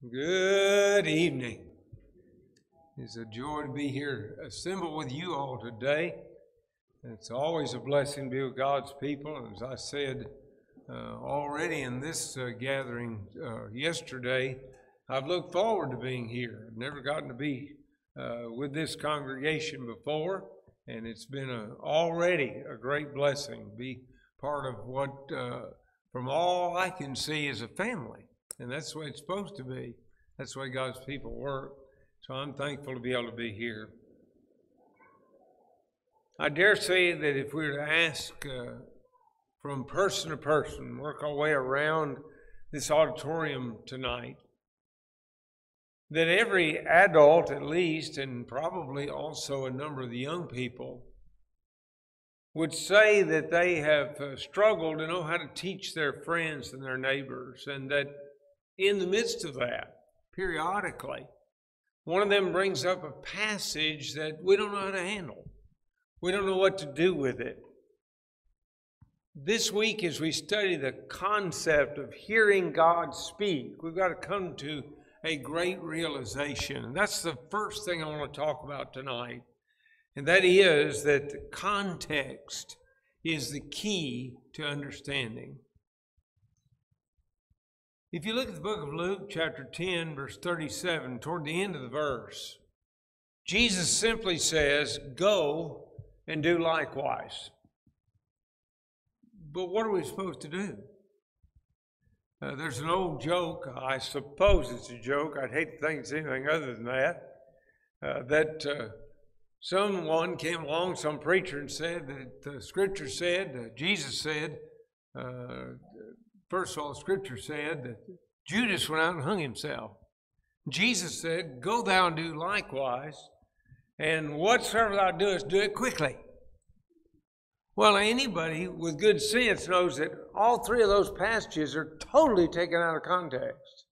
Good evening. It's a joy to be here assembled with you all today. It's always a blessing to be with God's people. As I said uh, already in this uh, gathering uh, yesterday, I've looked forward to being here. I've never gotten to be uh, with this congregation before, and it's been a, already a great blessing to be part of what, uh, from all I can see, is a family. And that's the way it's supposed to be. That's the way God's people work. So I'm thankful to be able to be here. I dare say that if we were to ask uh, from person to person, work our way around this auditorium tonight, that every adult, at least, and probably also a number of the young people, would say that they have uh, struggled to know how to teach their friends and their neighbors, and that in the midst of that, periodically, one of them brings up a passage that we don't know how to handle. We don't know what to do with it. This week, as we study the concept of hearing God speak, we've got to come to a great realization. And that's the first thing I want to talk about tonight. And that is that context is the key to understanding. If you look at the book of Luke, chapter 10, verse 37, toward the end of the verse, Jesus simply says, Go and do likewise. But what are we supposed to do? Uh, there's an old joke, I suppose it's a joke, I'd hate to think it's anything other than that, uh, that uh, someone came along, some preacher, and said that the scripture said, uh, Jesus said, uh, First of all, Scripture said that Judas went out and hung himself. Jesus said, Go thou and do likewise, and whatsoever thou doest, do it quickly. Well, anybody with good sense knows that all three of those passages are totally taken out of context.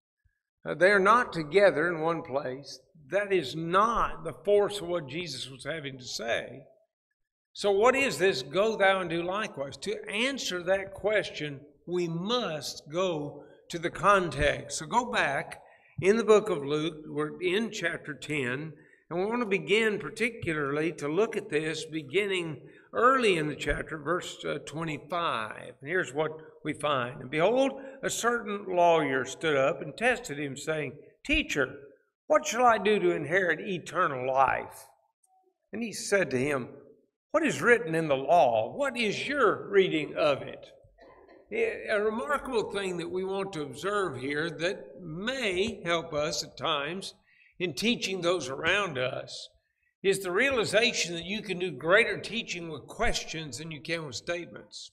Uh, they are not together in one place. That is not the force of what Jesus was having to say. So, what is this go thou and do likewise? To answer that question, we must go to the context. So go back in the book of Luke, we're in chapter 10, and we want to begin particularly to look at this beginning early in the chapter, verse uh, 25. And here's what we find. And behold, a certain lawyer stood up and tested him, saying, Teacher, what shall I do to inherit eternal life? And he said to him, What is written in the law? What is your reading of it? A remarkable thing that we want to observe here that may help us at times in teaching those around us is the realization that you can do greater teaching with questions than you can with statements.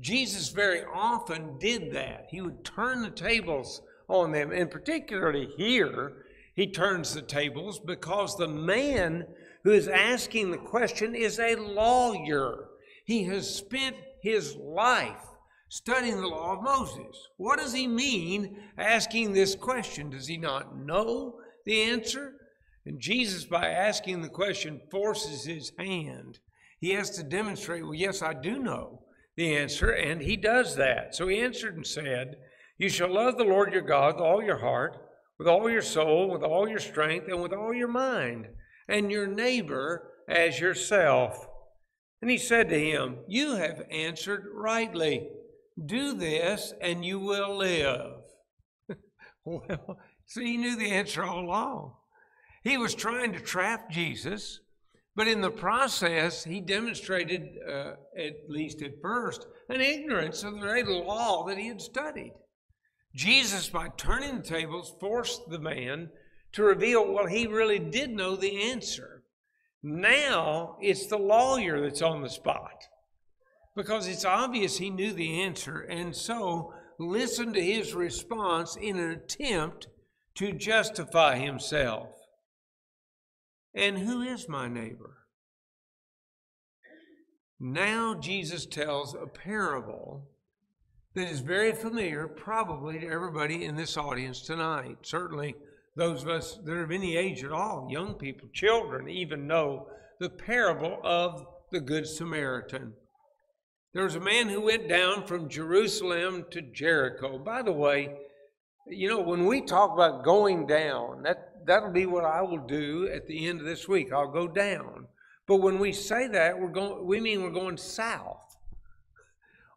Jesus very often did that. He would turn the tables on them, and particularly here, he turns the tables because the man who is asking the question is a lawyer. He has spent his life studying the law of Moses. What does he mean asking this question? Does he not know the answer? And Jesus, by asking the question, forces his hand. He has to demonstrate, well, yes, I do know the answer, and he does that. So he answered and said, You shall love the Lord your God with all your heart, with all your soul, with all your strength, and with all your mind, and your neighbor as yourself. And he said to him, You have answered rightly. Do this and you will live. well, see, he knew the answer all along. He was trying to trap Jesus, but in the process, he demonstrated, uh, at least at first, an ignorance of the very law that he had studied. Jesus, by turning the tables, forced the man to reveal, well, he really did know the answer. Now it's the lawyer that's on the spot because it's obvious he knew the answer, and so listen to his response in an attempt to justify himself. And who is my neighbor? Now Jesus tells a parable that is very familiar, probably to everybody in this audience tonight. Certainly, those of us that are of any age at all, young people, children, even know the parable of the Good Samaritan. There was a man who went down from Jerusalem to Jericho. By the way, you know, when we talk about going down, that, that'll be what I will do at the end of this week. I'll go down. But when we say that, we're going, we mean we're going south.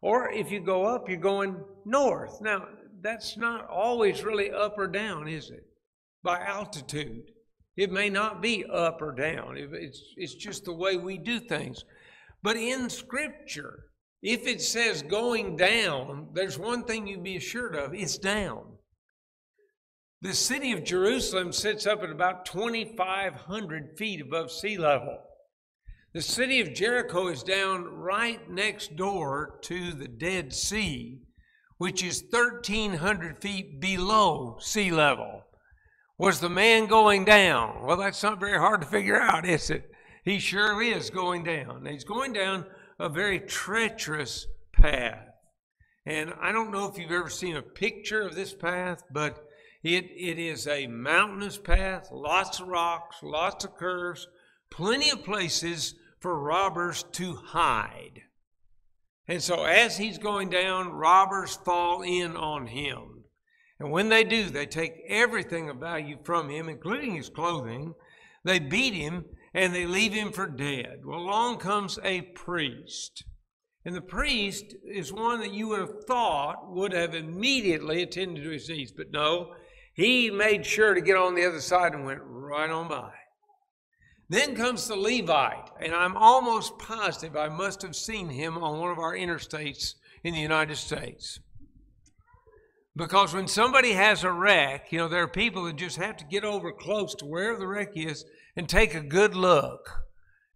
Or if you go up, you're going north. Now, that's not always really up or down, is it? By altitude. It may not be up or down. It's, it's just the way we do things. But in Scripture, if it says going down, there's one thing you'd be assured of it's down. The city of Jerusalem sits up at about 2,500 feet above sea level. The city of Jericho is down right next door to the Dead Sea, which is 1,300 feet below sea level. Was the man going down? Well, that's not very hard to figure out, is it? He sure is going down. He's going down a very treacherous path. And I don't know if you've ever seen a picture of this path, but it, it is a mountainous path, lots of rocks, lots of curves, plenty of places for robbers to hide. And so as he's going down, robbers fall in on him. And when they do, they take everything of value from him, including his clothing. They beat him and they leave him for dead. Well, along comes a priest. And the priest is one that you would have thought would have immediately attended to his needs. But no, he made sure to get on the other side and went right on by. Then comes the Levite, and I'm almost positive I must have seen him on one of our interstates in the United States. Because when somebody has a wreck, you know, there are people that just have to get over close to wherever the wreck is and take a good look.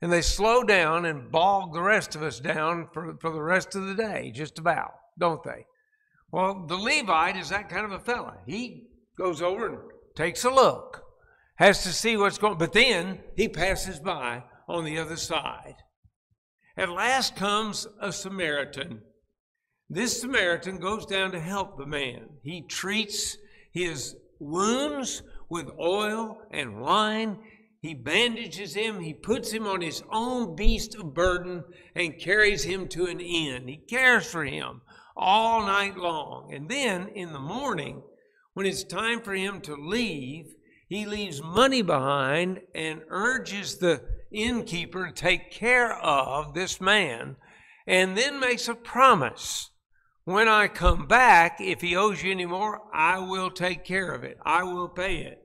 And they slow down and bog the rest of us down for, for the rest of the day, just about, don't they? Well, the Levite is that kind of a fella. He goes over and takes a look, has to see what's going but then he passes by on the other side. At last comes a Samaritan. This Samaritan goes down to help the man. He treats his wounds with oil and wine. He bandages him, he puts him on his own beast of burden, and carries him to an inn. He cares for him all night long. And then in the morning, when it's time for him to leave, he leaves money behind and urges the innkeeper to take care of this man, and then makes a promise. When I come back, if he owes you any more, I will take care of it. I will pay it.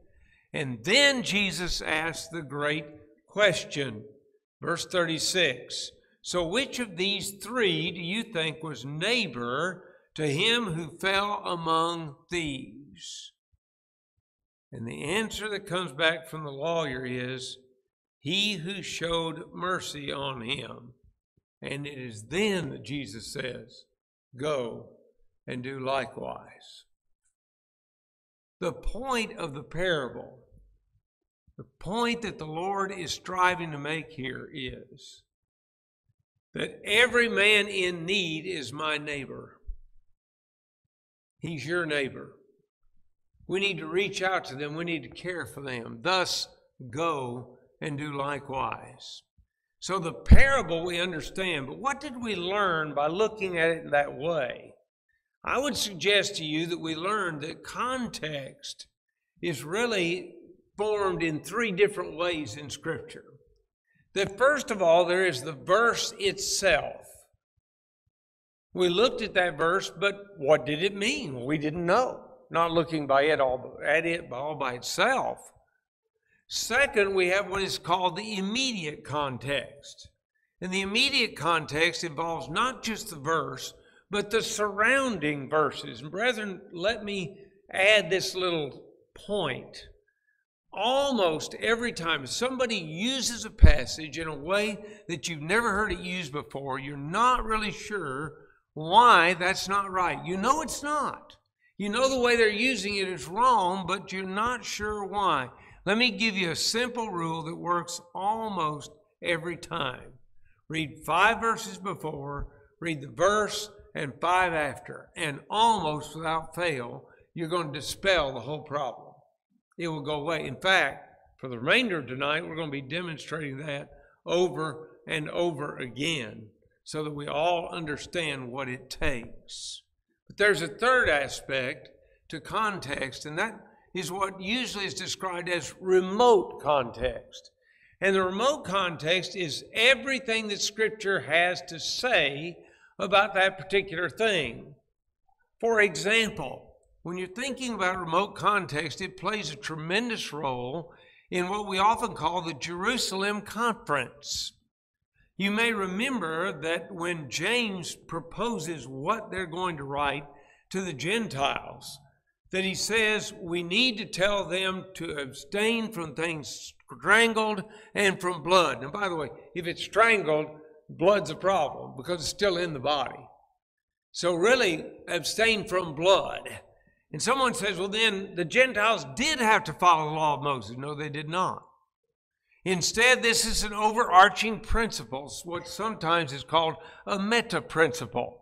And then Jesus asked the great question. Verse 36 So, which of these three do you think was neighbor to him who fell among thieves? And the answer that comes back from the lawyer is he who showed mercy on him. And it is then that Jesus says, Go and do likewise. The point of the parable, the point that the Lord is striving to make here is that every man in need is my neighbor. He's your neighbor. We need to reach out to them. We need to care for them. Thus, go and do likewise. So the parable we understand, but what did we learn by looking at it in that way? I would suggest to you that we learned that context is really formed in three different ways in Scripture. That first of all, there is the verse itself. We looked at that verse, but what did it mean? We didn't know. Not looking by it all at it all by itself. Second, we have what is called the immediate context. And the immediate context involves not just the verse, but the surrounding verses. And brethren, let me add this little point. Almost every time somebody uses a passage in a way that you've never heard it used before, you're not really sure why that's not right. You know it's not. You know the way they're using it is wrong, but you're not sure why. Let me give you a simple rule that works almost every time. Read five verses before, read the verse, and five after. And almost without fail, you're going to dispel the whole problem. It will go away. In fact, for the remainder of tonight, we're going to be demonstrating that over and over again so that we all understand what it takes. But there's a third aspect to context, and that is what usually is described as remote context. And the remote context is everything that Scripture has to say about that particular thing. For example, when you're thinking about remote context, it plays a tremendous role in what we often call the Jerusalem Conference. You may remember that when James proposes what they're going to write to the Gentiles, that he says we need to tell them to abstain from things strangled and from blood. And by the way, if it's strangled, blood's a problem because it's still in the body. So, really, abstain from blood. And someone says, well, then the Gentiles did have to follow the law of Moses. No, they did not. Instead, this is an overarching principle, what sometimes is called a meta principle.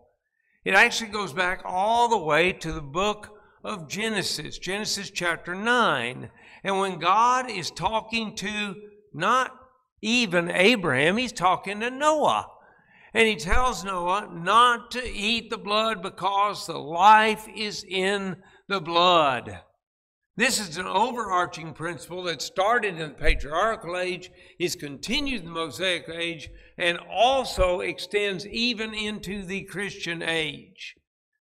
It actually goes back all the way to the book of Genesis, Genesis chapter 9. And when God is talking to not even Abraham, he's talking to Noah. And he tells Noah not to eat the blood because the life is in the blood. This is an overarching principle that started in the patriarchal age, is continued in the Mosaic age, and also extends even into the Christian age.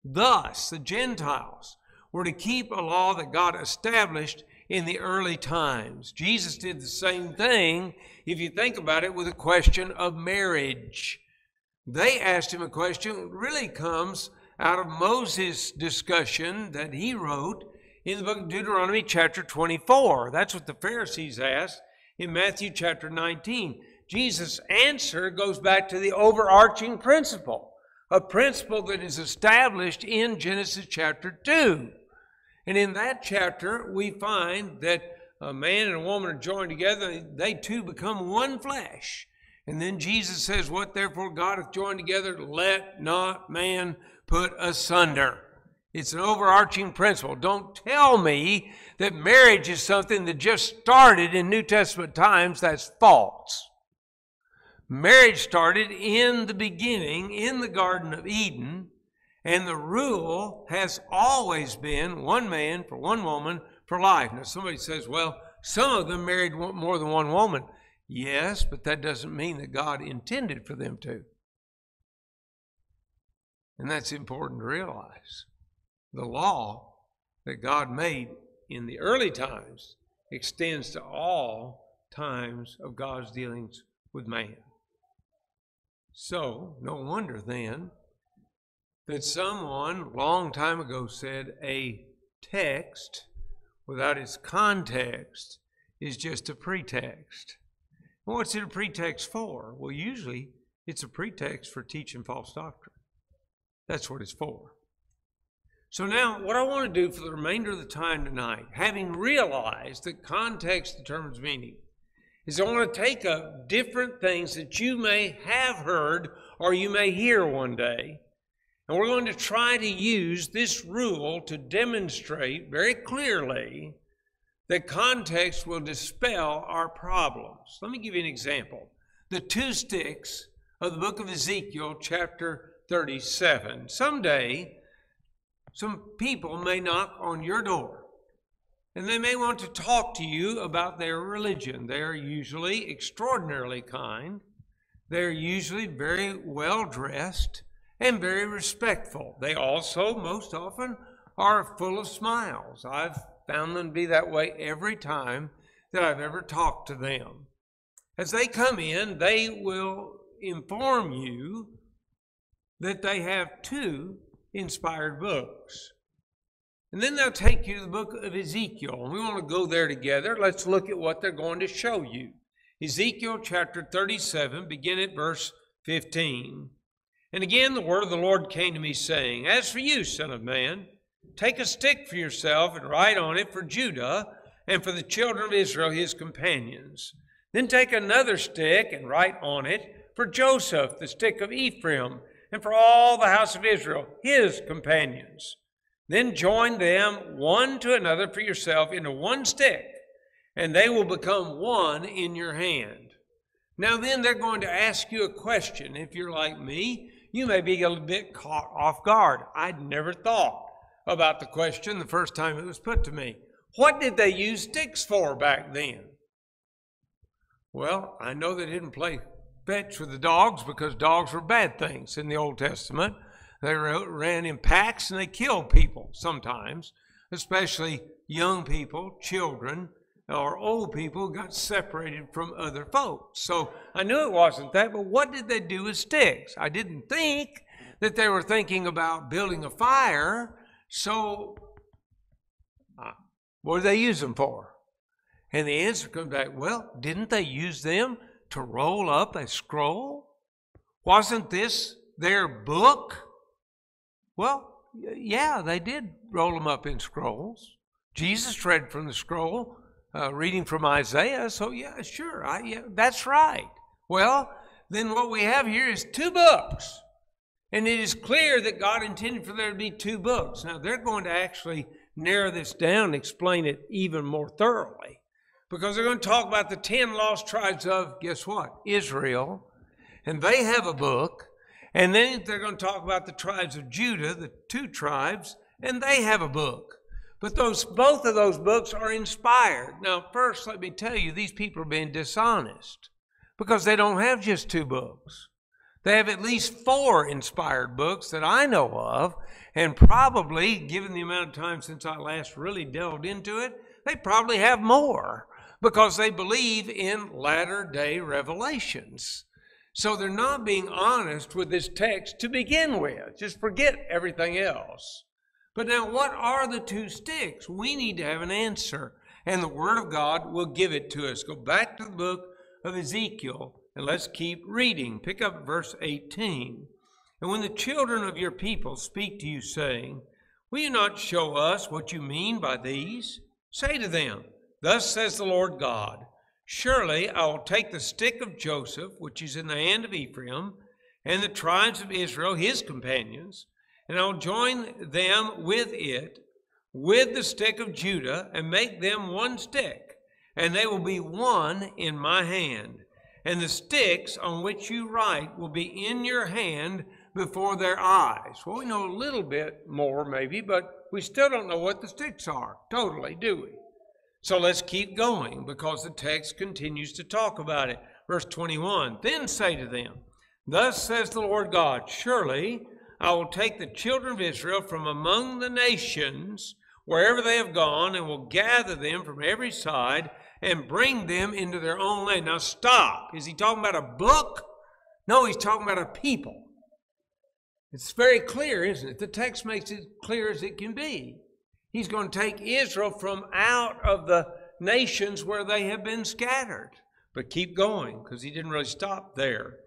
Thus, the Gentiles were to keep a law that God established in the early times. Jesus did the same thing, if you think about it, with a question of marriage. They asked him a question really comes out of Moses' discussion that he wrote in the book of Deuteronomy, chapter 24. That's what the Pharisees asked in Matthew chapter 19. Jesus' answer goes back to the overarching principle, a principle that is established in Genesis chapter 2. And in that chapter, we find that a man and a woman are joined together, they two become one flesh. And then Jesus says, What therefore God hath joined together, let not man put asunder. It's an overarching principle. Don't tell me that marriage is something that just started in New Testament times. That's false. Marriage started in the beginning in the Garden of Eden, and the rule has always been one man for one woman for life. Now, somebody says, well, some of them married more than one woman. Yes, but that doesn't mean that God intended for them to. And that's important to realize. The law that God made in the early times extends to all times of God's dealings with man. So, no wonder then that someone long time ago said a text without its context is just a pretext. What's it a pretext for? Well, usually it's a pretext for teaching false doctrine. That's what it's for. So now, what I want to do for the remainder of the time tonight, having realized that context determines meaning, is I want to take up different things that you may have heard or you may hear one day, and we're going to try to use this rule to demonstrate very clearly that context will dispel our problems. Let me give you an example. The two sticks of the book of Ezekiel, chapter 37. Someday, some people may knock on your door and they may want to talk to you about their religion. They're usually extraordinarily kind, they're usually very well dressed and very respectful. They also, most often, are full of smiles. I've found them to be that way every time that I've ever talked to them. As they come in, they will inform you that they have two inspired books. And then they'll take you to the book of Ezekiel. And we want to go there together. Let's look at what they're going to show you. Ezekiel chapter 37, begin at verse 15. And again the word of the Lord came to me, saying, As for you, Son of Man, take a stick for yourself and write on it for Judah and for the children of Israel, his companions. Then take another stick and write on it for Joseph, the stick of Ephraim and for all the house of Israel, his companions. Then join them one to another for yourself into one stick, and they will become one in your hand. Now, then, they're going to ask you a question. If you're like me, you may be a little bit caught off guard. I'd never thought about the question the first time it was put to me. What did they use sticks for back then? Well, I know they didn't play fetch with the dogs because dogs were bad things in the Old Testament. They ran in packs and they killed people sometimes, especially young people, children, or old people got separated from other folks. So I knew it wasn't that, but what did they do with sticks? I didn't think that they were thinking about building a fire. So uh, what did they use them for? And the answer comes back, well, didn't they use them to roll up a scroll? Wasn't this their book? Well, yeah, they did roll them up in scrolls. Jesus read from the scroll, uh, reading from Isaiah. So yeah, sure, I, yeah, that's right. Well, then what we have here is two books. And it is clear that God intended for there to be two books. Now, they're going to actually narrow this down explain it even more thoroughly because they're going to talk about the 10 lost tribes of, guess what? Israel. And they have a book. And then they're going to talk about the tribes of Judah, the two tribes, and they have a book. But those both of those books are inspired. Now, first, let me tell you, these people are being dishonest because they don't have just two books. They have at least four inspired books that I know of, and probably, given the amount of time since I last really delved into it, they probably have more because they believe in latter day revelations. So they're not being honest with this text to begin with. Just forget everything else. But now, what are the two sticks? We need to have an answer, and the Word of God will give it to us. Go back to the book of Ezekiel, and let's keep reading. Pick up verse 18. And when the children of your people speak to you, saying, Will you not show us what you mean by these? Say to them, Thus says the Lord God, Surely I will take the stick of Joseph, which is in the hand of Ephraim, and the tribes of Israel, his companions, and I'll join them with it, with the stick of Judah, and make them one stick, and they will be one in my hand. And the sticks on which you write will be in your hand before their eyes. Well, we know a little bit more, maybe, but we still don't know what the sticks are, totally, do we? So let's keep going because the text continues to talk about it. Verse 21 Then say to them, Thus says the Lord God, Surely I will take the children of Israel from among the nations, wherever they have gone, and will gather them from every side and bring them into their own land. Now, stop. Is he talking about a book? No, he's talking about a people. It's very clear, isn't it? The text makes it clear as it can be. He's going to take Israel from out of the nations where they have been scattered. But keep going, because he didn't really stop there.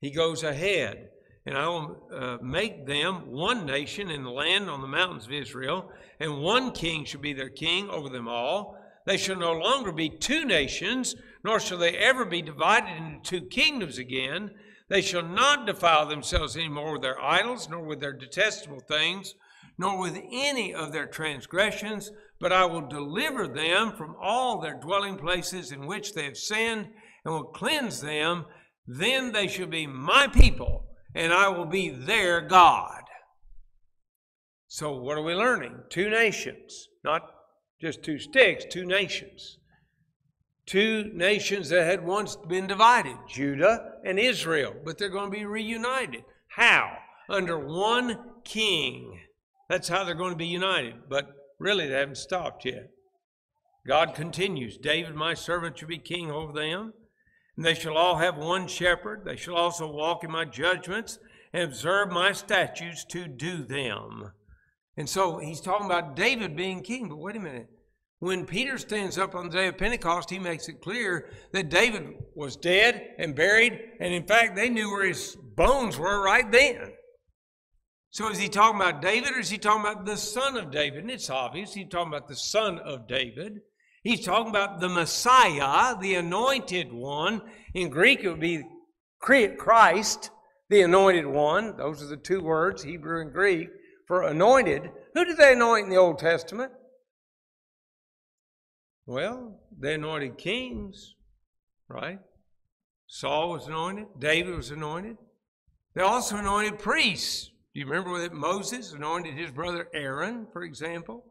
He goes ahead and I will uh, make them one nation in the land on the mountains of Israel, and one king shall be their king over them all. They shall no longer be two nations, nor shall they ever be divided into two kingdoms again. They shall not defile themselves any more with their idols, nor with their detestable things, nor with any of their transgressions, but I will deliver them from all their dwelling places in which they have sinned, and will cleanse them. Then they shall be my people and I will be their God. So, what are we learning? Two nations, not just two sticks, two nations. Two nations that had once been divided, Judah and Israel, but they're going to be reunited. How? Under one king. That's how they're going to be united, but really they haven't stopped yet. God continues David, my servant, shall be king over them and they shall all have one shepherd. They shall also walk in my judgments and observe my statutes to do them. And so he's talking about David being king. But wait a minute. When Peter stands up on the day of Pentecost, he makes it clear that David was dead and buried. And in fact, they knew where his bones were right then. So is he talking about David or is he talking about the son of David? And it's obvious he's talking about the son of David. He's talking about the Messiah, the anointed one. In Greek, it would be Christ, the anointed one. Those are the two words, Hebrew and Greek, for anointed. Who did they anoint in the Old Testament? Well, they anointed kings, right? Saul was anointed, David was anointed. They also anointed priests. Do you remember that Moses anointed his brother Aaron, for example,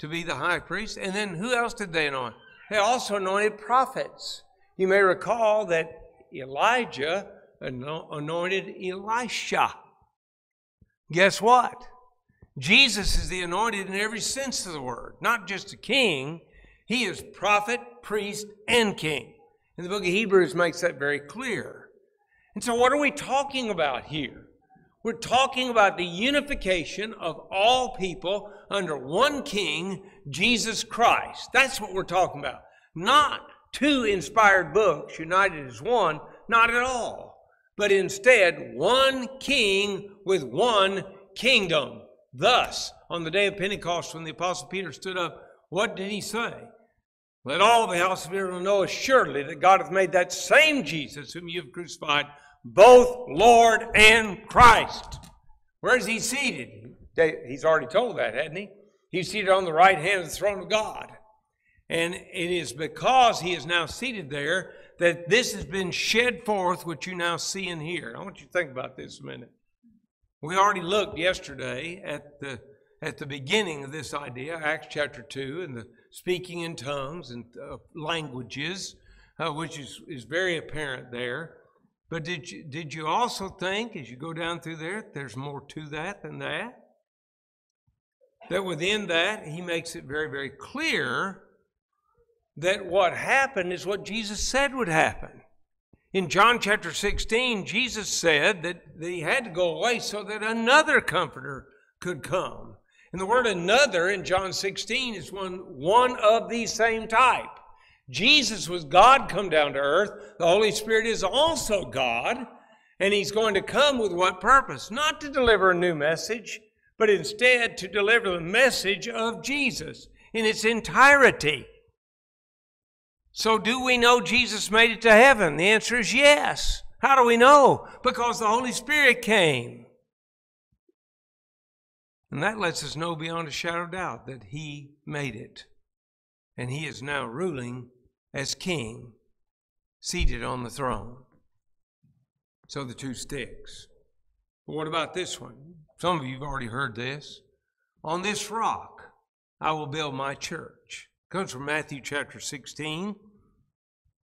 to be the high priest? And then who else did they anoint? They also anointed prophets. You may recall that Elijah anointed Elisha. Guess what? Jesus is the anointed in every sense of the word, not just a king. He is prophet, priest, and king. And the book of Hebrews makes that very clear. And so, what are we talking about here? We're talking about the unification of all people under one king, Jesus Christ. That's what we're talking about. Not two inspired books united as one, not at all. But instead, one king with one kingdom. Thus, on the day of Pentecost, when the Apostle Peter stood up, what did he say? Let all the house of Israel know assuredly that God hath made that same Jesus whom you have crucified both Lord and Christ. Where is he seated? He's already told that, hadn't he? He's seated on the right hand of the throne of God. And it is because he is now seated there that this has been shed forth, which you now see and hear. I want you to think about this a minute. We already looked yesterday at the at the beginning of this idea, Acts chapter 2, and the speaking in tongues and uh, languages, uh, which is, is very apparent there. But did you, did you also think, as you go down through there, there's more to that than that? That within that, he makes it very, very clear that what happened is what Jesus said would happen. In John chapter 16, Jesus said that, he had to go away so that another comforter could come. And the word another in John 16 is one, one of the same type. Jesus was God come down to earth. The Holy Spirit is also God. And he's going to come with what purpose? Not to deliver a new message, but instead to deliver the message of Jesus in its entirety. So, do we know Jesus made it to heaven? The answer is yes. How do we know? Because the Holy Spirit came. And that lets us know beyond a shadow of doubt that He made it. And He is now ruling as King, seated on the throne. So the two sticks. But what about this one? Some of you have already heard this. On this rock I will build my church comes from Matthew chapter 16.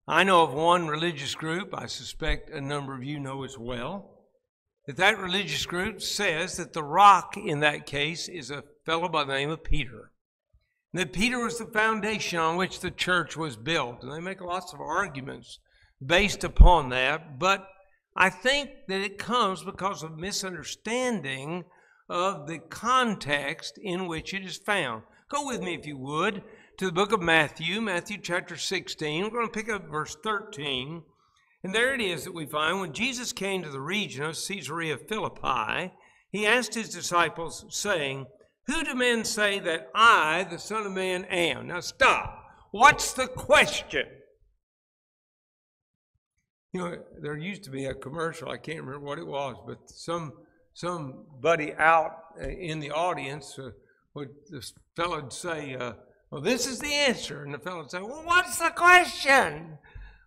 I know of one religious group, I suspect a number of you know as well, that that religious group says that the rock in that case is a fellow by the name of Peter. And that Peter was the foundation on which the church was built. And they make lots of arguments based upon that, but I think that it comes because of misunderstanding of the context in which it is found. Go with me, if you would, to the book of Matthew, Matthew chapter 16. We're going to pick up verse 13. And there it is that we find when Jesus came to the region of Caesarea Philippi, he asked his disciples, saying, Who do men say that I, the Son of Man, am? Now stop. What's the question? You know, there used to be a commercial, I can't remember what it was, but some somebody out in the audience uh, would, this fellow would say, uh, well, this is the answer. And the fellow say, Well, what's the question?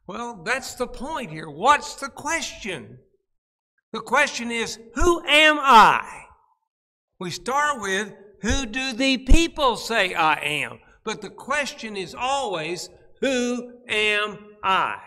Well, that's the point here. What's the question? The question is, Who am I? We start with, Who do the people say I am? But the question is always, Who am I?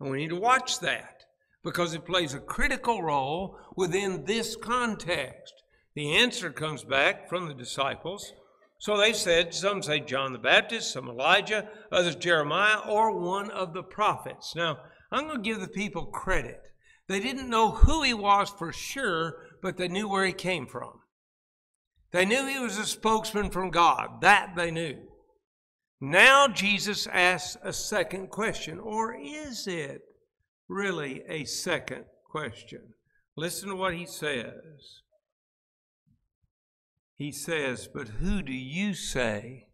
And we need to watch that because it plays a critical role within this context. The answer comes back from the disciples so they said, some say John the Baptist, some Elijah, others Jeremiah, or one of the prophets. Now, I'm going to give the people credit. They didn't know who he was for sure, but they knew where he came from. They knew he was a spokesman from God. That they knew. Now Jesus asks a second question, or is it really a second question? Listen to what he says he says, But who do you say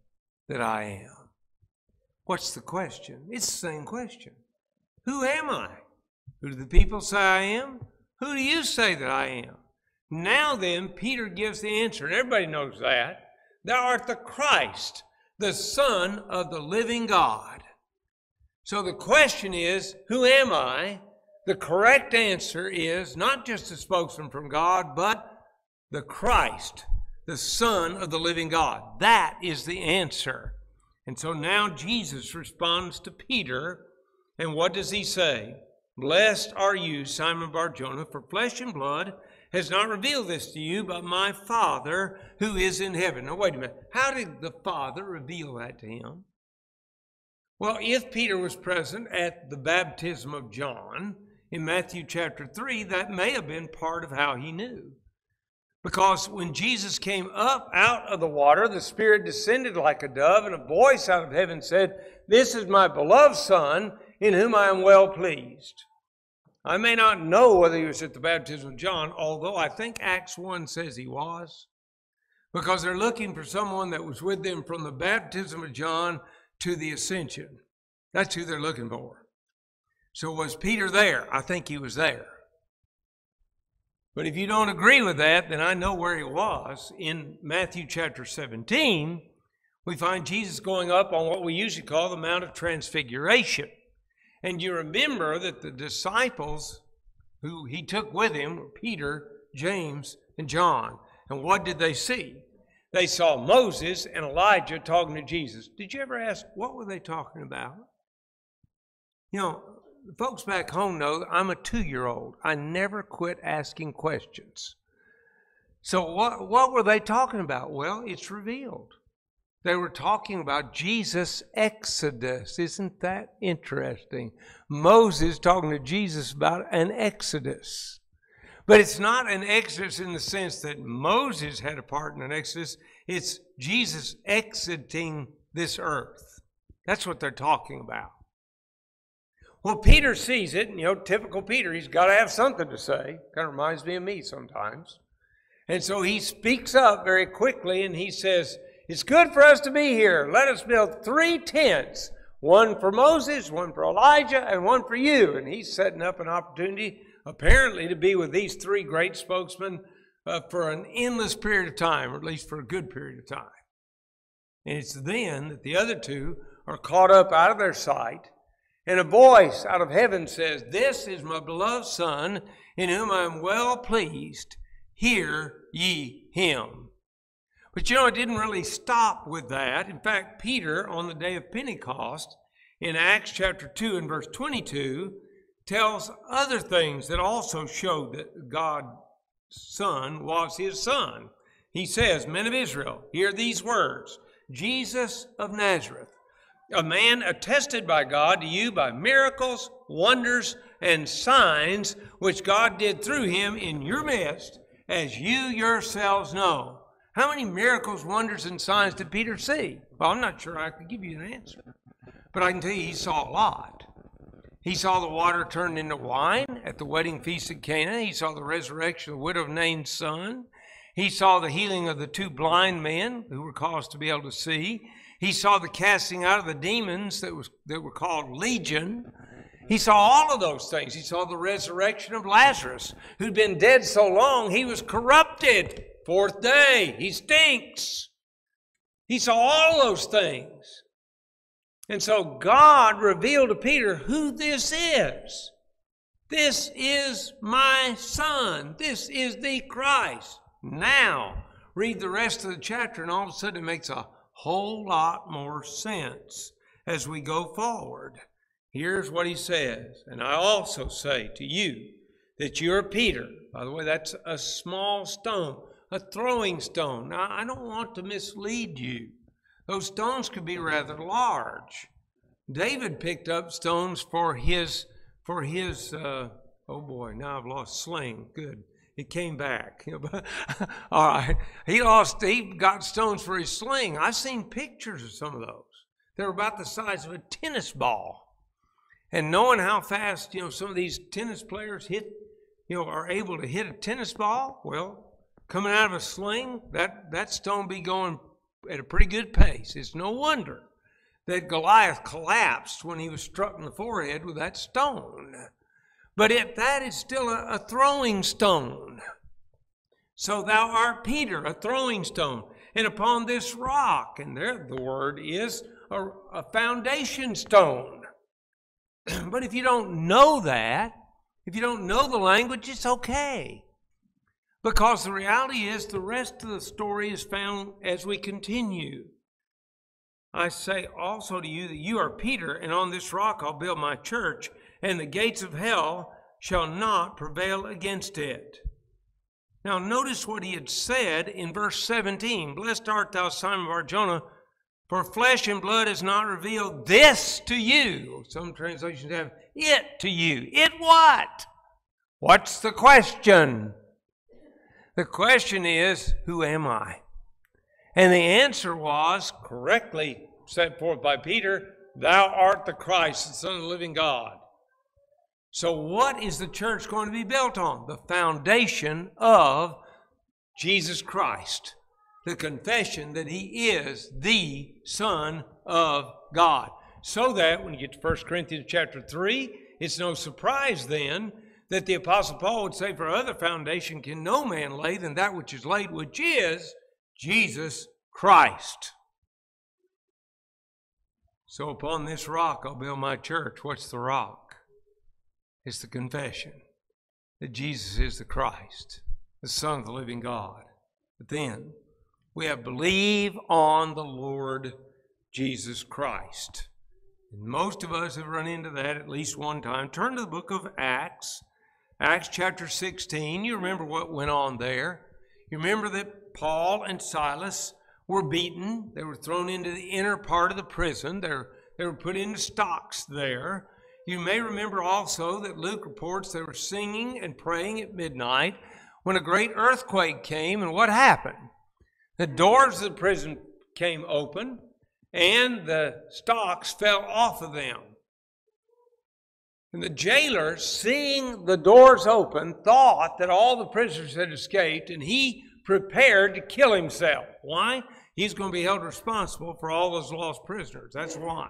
that I am? What's the question? It's the same question. Who am I? Who do the people say I am? Who do you say that I am? Now then, Peter gives the answer, and everybody knows that. Thou art the Christ, the Son of the living God. So the question is, who am I? The correct answer is not just a spokesman from God, but the Christ, the Son of the living God. That is the answer. And so now Jesus responds to Peter, and what does he say? Blessed are you, Simon Barjona, for flesh and blood has not revealed this to you, but my Father who is in heaven. Now, wait a minute. How did the Father reveal that to him? Well, if Peter was present at the baptism of John in Matthew chapter 3, that may have been part of how he knew. Because when Jesus came up out of the water, the Spirit descended like a dove, and a voice out of heaven said, This is my beloved Son, in whom I am well pleased. I may not know whether he was at the baptism of John, although I think Acts 1 says he was, because they're looking for someone that was with them from the baptism of John to the ascension. That's who they're looking for. So was Peter there? I think he was there. But if you don't agree with that, then I know where he was. In Matthew chapter 17, we find Jesus going up on what we usually call the Mount of Transfiguration. And you remember that the disciples who he took with him were Peter, James, and John. And what did they see? They saw Moses and Elijah talking to Jesus. Did you ever ask, what were they talking about? You know, folks back home know I'm a two year old. I never quit asking questions. So, what, what were they talking about? Well, it's revealed. They were talking about Jesus' exodus. Isn't that interesting? Moses talking to Jesus about an exodus. But it's not an exodus in the sense that Moses had a part in an exodus, it's Jesus exiting this earth. That's what they're talking about. Well, Peter sees it, and you know, typical Peter, he's got to have something to say. Kind of reminds me of me sometimes. And so he speaks up very quickly and he says, It's good for us to be here. Let us build three tents one for Moses, one for Elijah, and one for you. And he's setting up an opportunity, apparently, to be with these three great spokesmen uh, for an endless period of time, or at least for a good period of time. And it's then that the other two are caught up out of their sight and a voice out of heaven says, This is my beloved Son, in whom I am well pleased. Hear ye him. But you know, it didn't really stop with that. In fact, Peter, on the day of Pentecost, in Acts chapter 2 and verse 22, tells other things that also show that God's Son was his Son. He says, Men of Israel, hear these words Jesus of Nazareth a man attested by God to you by miracles, wonders, and signs which God did through him in your midst, as you yourselves know. How many miracles, wonders, and signs did Peter see? Well, I'm not sure I could give you an answer. But I can tell you he saw a lot. He saw the water turned into wine at the wedding feast at Cana. He saw the resurrection of the widow of Nain's son. He saw the healing of the two blind men who were caused to be able to see. He saw the casting out of the demons that, was, that were called Legion. He saw all of those things. He saw the resurrection of Lazarus, who'd been dead so long he was corrupted. Fourth day, he stinks. He saw all those things. And so God revealed to Peter who this is. This is my son. This is the Christ. Now, read the rest of the chapter, and all of a sudden it makes a whole lot more sense as we go forward. Here's what he says, and I also say to you that you're Peter. By the way, that's a small stone, a throwing stone. Now, I don't want to mislead you. Those stones could be rather large. David picked up stones for his for his uh, oh boy, now I've lost sling. Good it came back. All right. He lost, he got stones for his sling. I've seen pictures of some of those. They're about the size of a tennis ball. And knowing how fast, you know, some of these tennis players hit, you know, are able to hit a tennis ball, well, coming out of a sling, that, that stone be going at a pretty good pace. It's no wonder that Goliath collapsed when he was struck in the forehead with that stone. But if that is still a, a throwing stone, so thou art Peter, a throwing stone, and upon this rock, and there the word is a, a foundation stone. but if you don't know that, if you don't know the language, it's okay. Because the reality is, the rest of the story is found as we continue. I say also to you that you are Peter, and on this rock I'll build my church, and the gates of hell shall not prevail against it. Now, notice what he had said in verse 17 Blessed art thou, Simon Barjona, for flesh and blood has not revealed this to you. Some translations have it to you. It what? What's the question? The question is, Who am I? And the answer was, correctly set forth by Peter, Thou art the Christ, the Son of the living God. So, what is the church going to be built on? The foundation of Jesus Christ, the confession that He is the Son of God. So that when you get to 1 Corinthians chapter 3, it's no surprise then that the Apostle Paul would say, For other foundation can no man lay than that which is laid, which is Jesus Christ. So upon this rock I'll build my church. What's the rock? It's the confession that Jesus is the Christ, the Son of the living God. But then we have believe on the Lord Jesus Christ. And most of us have run into that at least one time. Turn to the book of Acts, Acts chapter 16. You remember what went on there. You remember that Paul and Silas were beaten. They were thrown into the inner part of the prison. They were, they were put into stocks there. You may remember also that Luke reports they were singing and praying at midnight when a great earthquake came. And what happened? The doors of the prison came open and the stocks fell off of them. And the jailer, seeing the doors open, thought that all the prisoners had escaped, and he prepared to kill himself. Why? He's going to be held responsible for all those lost prisoners. That's why.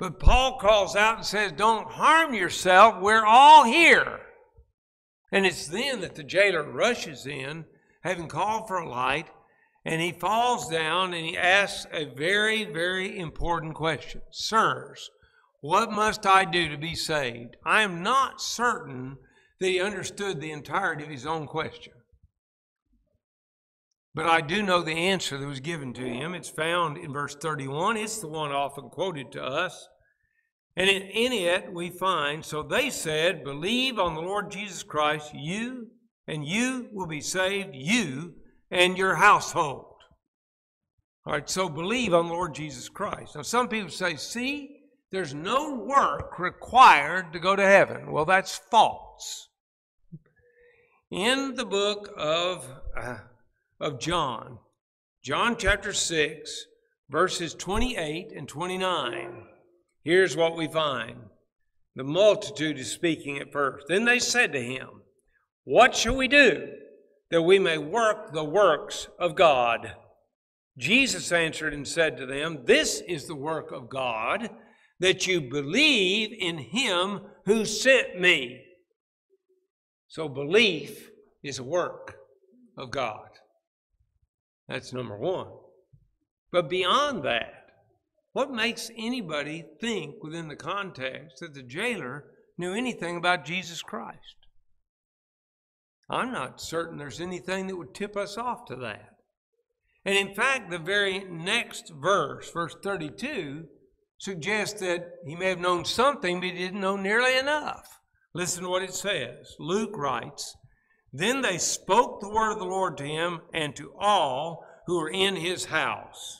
But Paul calls out and says, Don't harm yourself. We're all here. And it's then that the jailer rushes in, having called for a light, and he falls down and he asks a very, very important question Sirs, what must I do to be saved? I am not certain that he understood the entirety of his own question. But I do know the answer that was given to him. It's found in verse 31. It's the one often quoted to us. And in, in it we find, so they said, Believe on the Lord Jesus Christ, you and you will be saved, you and your household. All right, so believe on the Lord Jesus Christ. Now, some people say, see, there's no work required to go to heaven. Well, that's false. In the book of uh, of John, John chapter 6, verses 28 and 29. Here's what we find. The multitude is speaking at first. Then they said to him, What shall we do that we may work the works of God? Jesus answered and said to them, This is the work of God, that you believe in him who sent me. So belief is a work of God. That's number one. But beyond that, what makes anybody think within the context that the jailer knew anything about Jesus Christ? I'm not certain there's anything that would tip us off to that. And in fact, the very next verse, verse 32, suggests that he may have known something, but he didn't know nearly enough. Listen to what it says. Luke writes, then they spoke the word of the Lord to him and to all who were in his house.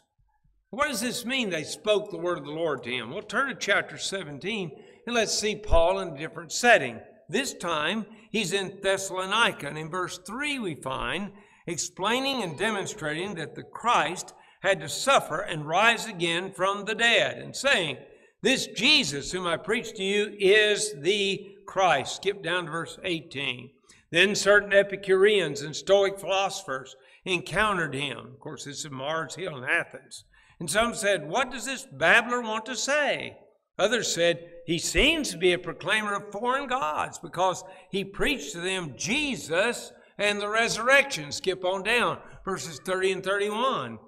What does this mean? They spoke the word of the Lord to him. Well, turn to chapter 17 and let's see Paul in a different setting. This time he's in Thessalonica, and in verse 3 we find explaining and demonstrating that the Christ had to suffer and rise again from the dead, and saying, This Jesus whom I preach to you is the Christ. Skip down to verse 18. Then certain Epicureans and Stoic philosophers encountered him. Of course, this is Mars Hill in Athens. And some said, What does this babbler want to say? Others said, He seems to be a proclaimer of foreign gods because he preached to them Jesus and the resurrection. Skip on down, verses 30 and 31.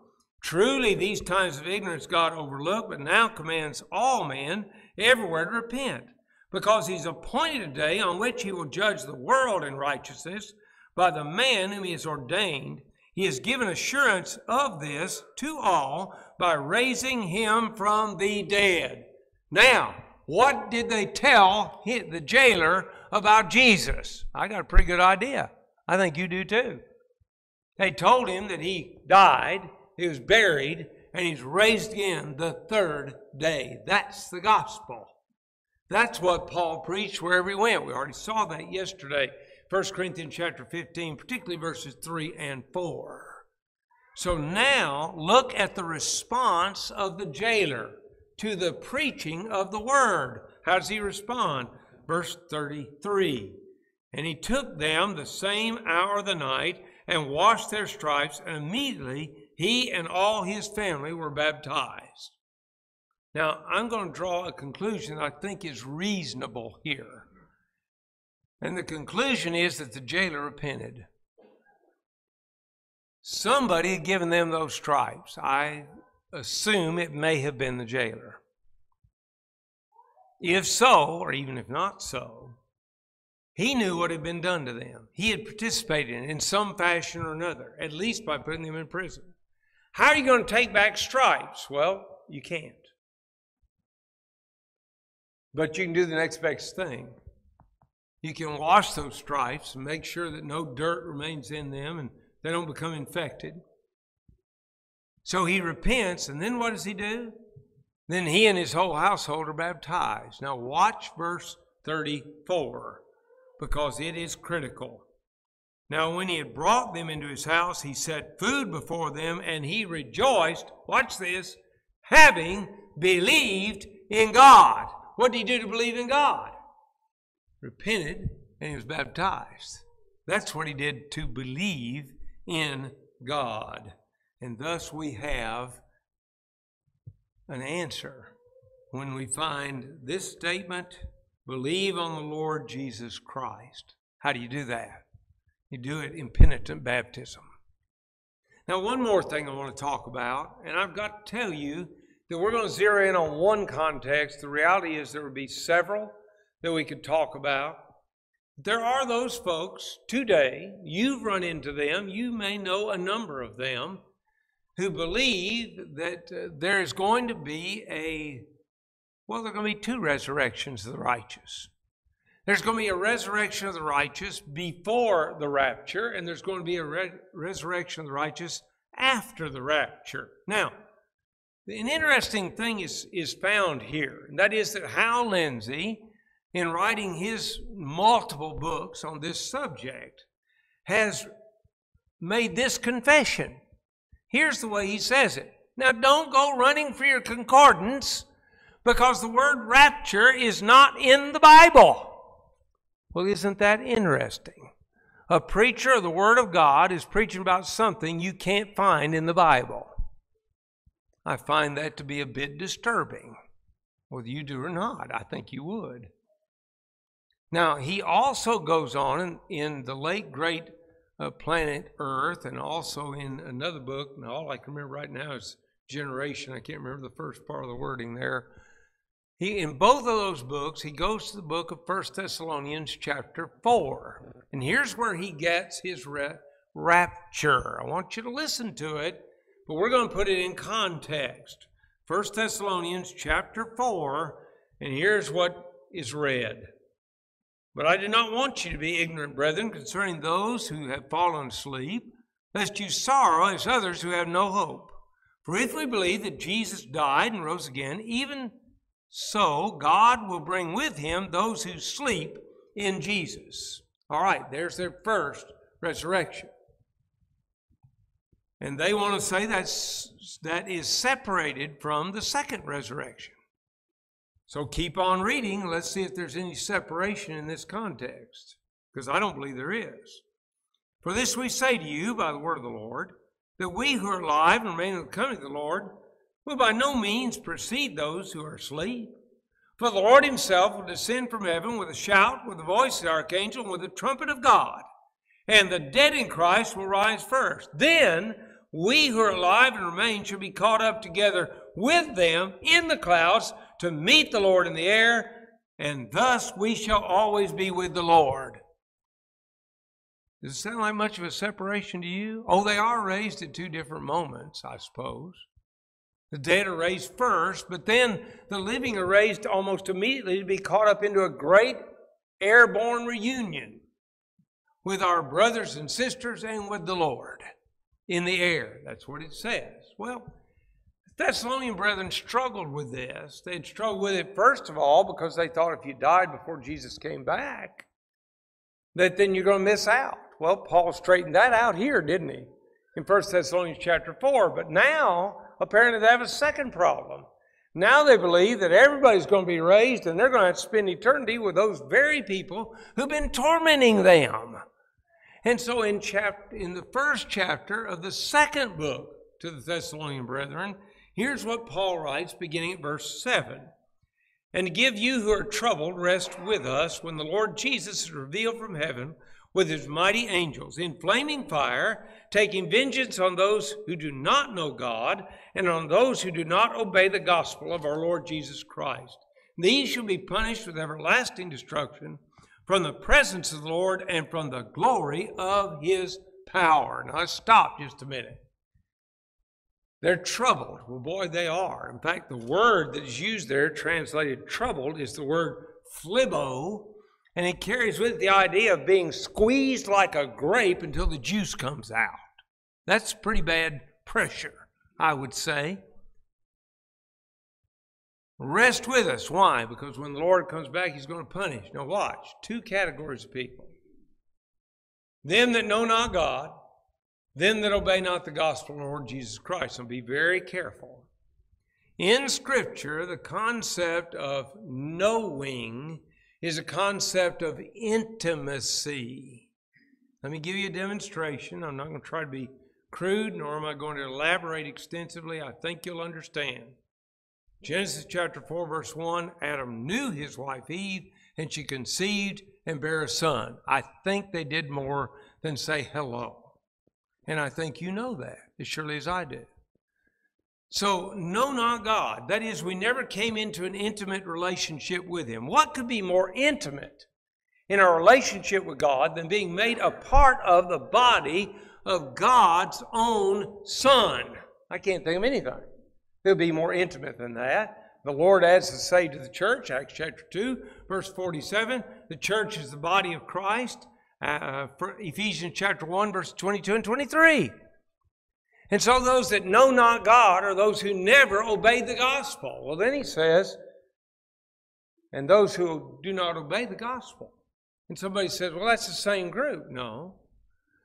Truly, these times of ignorance God overlooked, but now commands all men everywhere to repent because he's appointed a day on which he will judge the world in righteousness by the man whom he has ordained, he has given assurance of this to all by raising him from the dead. Now, what did they tell the jailer about Jesus? I got a pretty good idea. I think you do too. They told him that he died, he was buried, and he's raised again the third day. That's the gospel. That's what Paul preached wherever he went. We already saw that yesterday. 1 Corinthians chapter 15, particularly verses 3 and 4. So now look at the response of the jailer to the preaching of the word. How does he respond? Verse 33 And he took them the same hour of the night and washed their stripes, and immediately he and all his family were baptized. Now, I'm going to draw a conclusion I think is reasonable here. And the conclusion is that the jailer repented. Somebody had given them those stripes. I assume it may have been the jailer. If so, or even if not so, he knew what had been done to them. He had participated in, in some fashion or another, at least by putting them in prison. How are you going to take back stripes? Well, you can't. But you can do the next best thing. You can wash those stripes and make sure that no dirt remains in them and they don't become infected. So he repents, and then what does he do? Then he and his whole household are baptized. Now, watch verse 34 because it is critical. Now, when he had brought them into his house, he set food before them, and he rejoiced, watch this, having believed in God. What did he do to believe in God? Repented, and he was baptized. That's what he did to believe in God. And thus we have an answer when we find this statement believe on the Lord Jesus Christ. How do you do that? You do it in penitent baptism. Now, one more thing I want to talk about, and I've got to tell you that we're going to zero in on one context. The reality is there would be several that we could talk about. There are those folks today, you've run into them, you may know a number of them, who believe that uh, there is going to be a, well, there are going to be two resurrections of the righteous. There's going to be a resurrection of the righteous before the rapture, and there's going to be a re- resurrection of the righteous after the rapture. Now, an interesting thing is, is found here, and that is that Hal Lindsey, in writing his multiple books on this subject, has made this confession. Here's the way he says it. Now, don't go running for your concordance because the word rapture is not in the Bible. Well, isn't that interesting? A preacher of the Word of God is preaching about something you can't find in the Bible. I find that to be a bit disturbing. Whether you do or not, I think you would. Now, he also goes on in, in the late great uh, planet Earth and also in another book. Now, all I can remember right now is Generation. I can't remember the first part of the wording there. He, in both of those books, he goes to the book of First Thessalonians, chapter 4. And here's where he gets his re- rapture. I want you to listen to it, but we're going to put it in context. First Thessalonians, chapter 4, and here's what is read. But I do not want you to be ignorant, brethren, concerning those who have fallen asleep, lest you sorrow as others who have no hope. For if we believe that Jesus died and rose again, even so God will bring with him those who sleep in Jesus. All right, there's their first resurrection. And they want to say that's, that is separated from the second resurrection. So keep on reading. Let's see if there's any separation in this context, because I don't believe there is. For this we say to you by the word of the Lord, that we who are alive and remain in the coming of the Lord will by no means precede those who are asleep. For the Lord himself will descend from heaven with a shout, with the voice of the archangel, and with the trumpet of God. And the dead in Christ will rise first. Then we who are alive and remain shall be caught up together with them in the clouds to meet the Lord in the air, and thus we shall always be with the Lord. Does it sound like much of a separation to you? Oh, they are raised at two different moments, I suppose. The dead are raised first, but then the living are raised almost immediately to be caught up into a great airborne reunion with our brothers and sisters and with the Lord in the air. That's what it says. Well, Thessalonian brethren struggled with this. They'd struggled with it, first of all, because they thought if you died before Jesus came back, that then you're going to miss out. Well, Paul straightened that out here, didn't he? In 1 Thessalonians chapter 4. But now, apparently, they have a second problem. Now they believe that everybody's going to be raised and they're going to have to spend eternity with those very people who've been tormenting them. And so in chapter in the first chapter of the second book to the Thessalonian brethren, here's what Paul writes beginning at verse 7. And give you who are troubled rest with us when the Lord Jesus is revealed from heaven with his mighty angels in flaming fire, taking vengeance on those who do not know God and on those who do not obey the gospel of our Lord Jesus Christ. These shall be punished with everlasting destruction from the presence of the Lord and from the glory of his power. Now, stop just a minute. They're troubled. Well, boy, they are. In fact, the word that is used there, translated troubled, is the word thlibo, and it carries with it the idea of being squeezed like a grape until the juice comes out. That's pretty bad pressure, I would say. Rest with us. Why? Because when the Lord comes back, He's going to punish. Now, watch two categories of people them that know not God, them that obey not the gospel of the Lord Jesus Christ. And be very careful. In Scripture, the concept of knowing is a concept of intimacy. Let me give you a demonstration. I'm not going to try to be crude, nor am I going to elaborate extensively. I think you'll understand. Genesis chapter 4, verse 1 Adam knew his wife Eve, and she conceived and bare a son. I think they did more than say hello. And I think you know that as surely as I do. So, know not God. That is, we never came into an intimate relationship with Him. What could be more intimate in our relationship with God than being made a part of the body of God's own Son? I can't think of anything. It'll be more intimate than that. The Lord adds to say to the church, Acts chapter 2, verse 47, the church is the body of Christ. Uh, Ephesians chapter 1, verse 22 and 23. And so those that know not God are those who never obey the gospel. Well, then he says, and those who do not obey the gospel. And somebody says, well, that's the same group. No.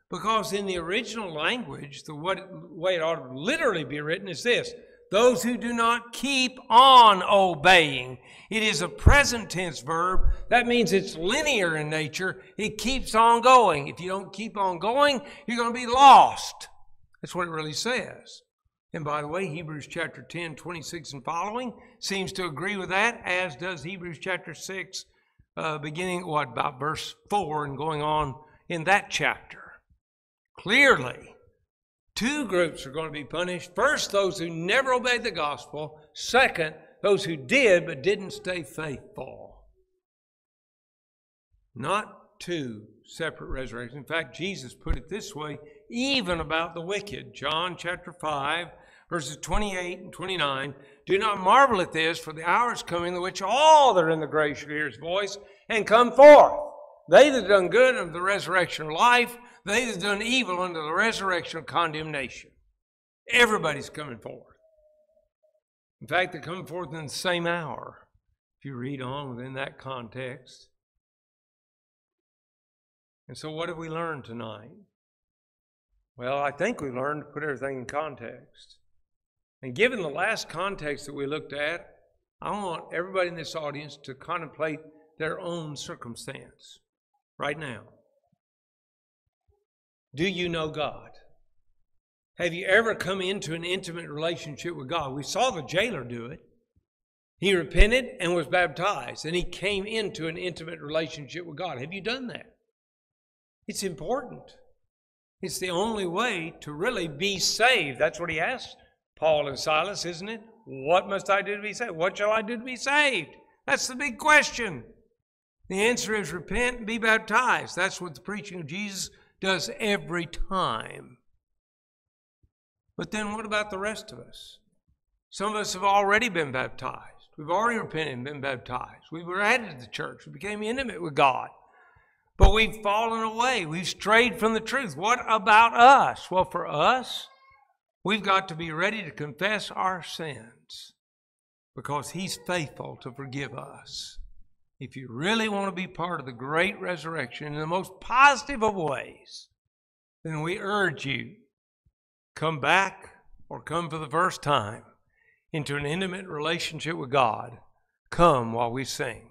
Because in the original language, the way it ought to literally be written is this those who do not keep on obeying. It is a present tense verb. That means it's linear in nature. It keeps on going. If you don't keep on going, you're going to be lost. That's what it really says. And by the way, Hebrews chapter 10, 26 and following seems to agree with that, as does Hebrews chapter 6, uh, beginning, what, about verse 4 and going on in that chapter. Clearly, two groups are going to be punished. First, those who never obeyed the gospel. Second, those who did but didn't stay faithful. Not two separate resurrections. In fact, Jesus put it this way even about the wicked. John chapter 5, verses 28 and 29. Do not marvel at this, for the hour is coming in which all that are in the grave shall hear his voice and come forth. They that have done good unto the resurrection of life, they that done evil under the resurrection of condemnation. Everybody's coming forth. In fact, they're coming forth in the same hour, if you read on within that context. And so, what have we learned tonight? Well, I think we learned to put everything in context. And given the last context that we looked at, I want everybody in this audience to contemplate their own circumstance right now. Do you know God? Have you ever come into an intimate relationship with God? We saw the jailer do it. He repented and was baptized, and he came into an intimate relationship with God. Have you done that? It's important. It's the only way to really be saved. That's what he asked Paul and Silas, isn't it? What must I do to be saved? What shall I do to be saved? That's the big question. The answer is repent and be baptized. That's what the preaching of Jesus does every time. But then what about the rest of us? Some of us have already been baptized. We've already repented and been baptized. We were added to the church. We became intimate with God. But we've fallen away. We've strayed from the truth. What about us? Well, for us, we've got to be ready to confess our sins because He's faithful to forgive us. If you really want to be part of the great resurrection in the most positive of ways, then we urge you come back or come for the first time into an intimate relationship with God. Come while we sing.